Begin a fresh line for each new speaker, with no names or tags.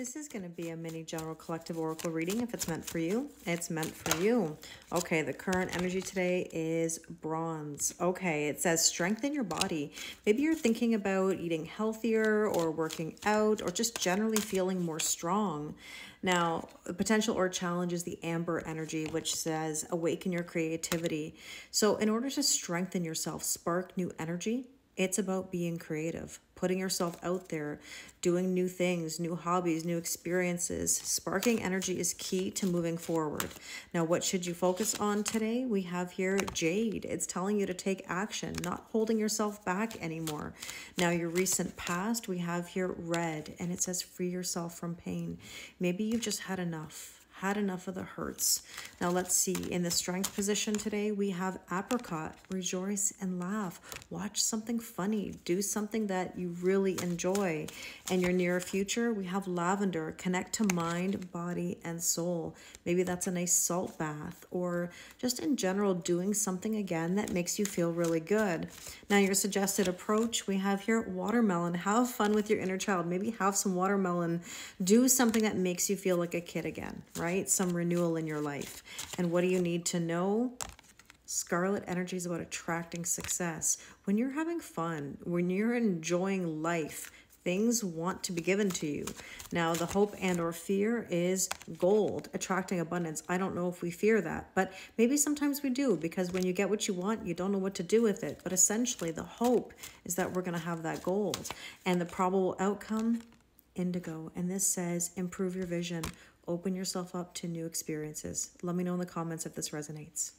This is going to be a mini general collective oracle reading. If it's meant for you, it's meant for you. Okay, the current energy today is bronze. Okay, it says strengthen your body. Maybe you're thinking about eating healthier or working out or just generally feeling more strong. Now, the potential or challenge is the amber energy, which says awaken your creativity. So, in order to strengthen yourself, spark new energy, it's about being creative, putting yourself out there, doing new things, new hobbies, new experiences. Sparking energy is key to moving forward. Now, what should you focus on today? We have here Jade. It's telling you to take action, not holding yourself back anymore. Now, your recent past, we have here Red, and it says free yourself from pain. Maybe you've just had enough had enough of the hurts. Now let's see, in the strength position today, we have apricot, rejoice and laugh. Watch something funny, do something that you really enjoy. And your near future, we have lavender, connect to mind, body, and soul. Maybe that's a nice salt bath or just in general doing something again that makes you feel really good. Now your suggested approach, we have here watermelon. Have fun with your inner child. Maybe have some watermelon. Do something that makes you feel like a kid again, right? Right? Some renewal in your life. And what do you need to know? Scarlet energy is about attracting success. When you're having fun, when you're enjoying life, things want to be given to you. Now, the hope and or fear is gold, attracting abundance. I don't know if we fear that, but maybe sometimes we do because when you get what you want, you don't know what to do with it. But essentially, the hope is that we're going to have that gold. And the probable outcome, indigo. And this says improve your vision, Open yourself up to new experiences. Let me know in the comments if this resonates.